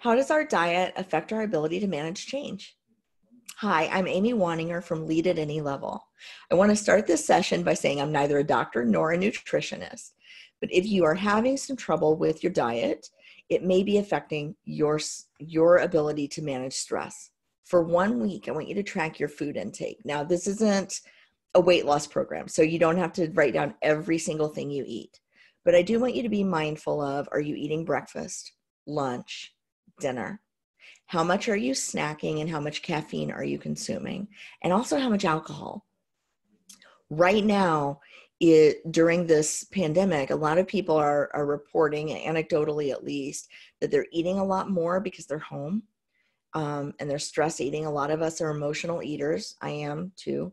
How does our diet affect our ability to manage change? Hi, I'm Amy Waninger from Lead at Any Level. I want to start this session by saying I'm neither a doctor nor a nutritionist, but if you are having some trouble with your diet, it may be affecting your, your ability to manage stress. For one week, I want you to track your food intake. Now, this isn't a weight loss program, so you don't have to write down every single thing you eat. But I do want you to be mindful of are you eating breakfast, lunch, dinner? How much are you snacking and how much caffeine are you consuming? And also how much alcohol. Right now, it, during this pandemic, a lot of people are, are reporting, anecdotally at least, that they're eating a lot more because they're home um, and they're stress eating. A lot of us are emotional eaters. I am too.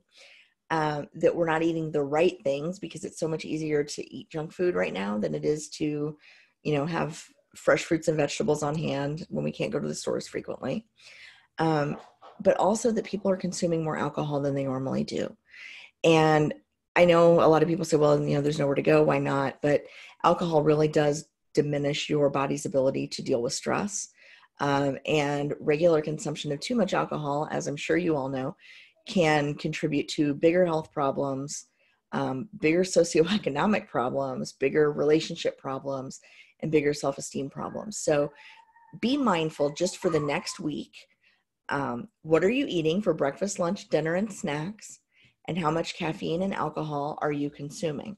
Um, that we're not eating the right things because it's so much easier to eat junk food right now than it is to, you know, have fresh fruits and vegetables on hand when we can't go to the stores frequently. Um, but also that people are consuming more alcohol than they normally do. And I know a lot of people say, well, you know, there's nowhere to go. Why not? But alcohol really does diminish your body's ability to deal with stress. Um, and regular consumption of too much alcohol, as I'm sure you all know, can contribute to bigger health problems, um, bigger socioeconomic problems, bigger relationship problems, and bigger self esteem problems. So be mindful just for the next week. Um, what are you eating for breakfast, lunch, dinner, and snacks? And how much caffeine and alcohol are you consuming?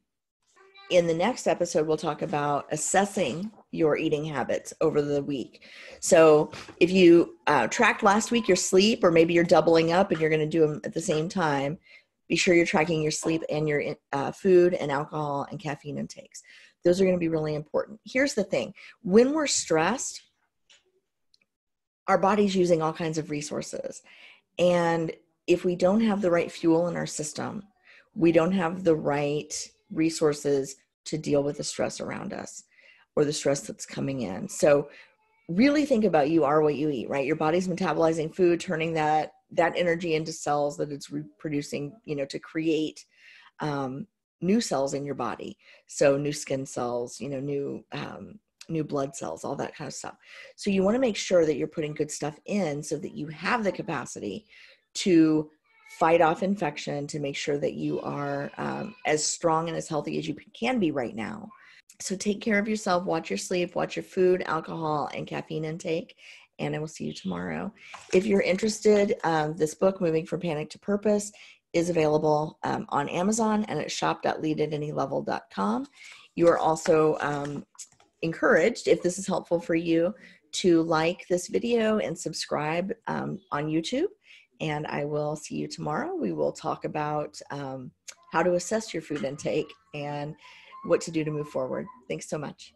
In the next episode, we'll talk about assessing your eating habits over the week. So, if you uh, tracked last week your sleep, or maybe you're doubling up and you're going to do them at the same time, be sure you're tracking your sleep and your uh, food and alcohol and caffeine intakes. Those are going to be really important. Here's the thing when we're stressed, our body's using all kinds of resources. And if we don't have the right fuel in our system, we don't have the right resources to deal with the stress around us or the stress that's coming in. So really think about you are what you eat, right? Your body's metabolizing food, turning that that energy into cells that it's reproducing, you know, to create um, new cells in your body. So new skin cells, you know, new um, new blood cells, all that kind of stuff. So you want to make sure that you're putting good stuff in so that you have the capacity to fight off infection, to make sure that you are um, as strong and as healthy as you can be right now. So take care of yourself, watch your sleep, watch your food, alcohol, and caffeine intake. And I will see you tomorrow. If you're interested, um, this book, Moving from Panic to Purpose, is available um, on Amazon and at shop.leadatanylevel.com. You are also um, encouraged, if this is helpful for you, to like this video and subscribe um, on YouTube. And I will see you tomorrow. We will talk about um, how to assess your food intake and what to do to move forward. Thanks so much.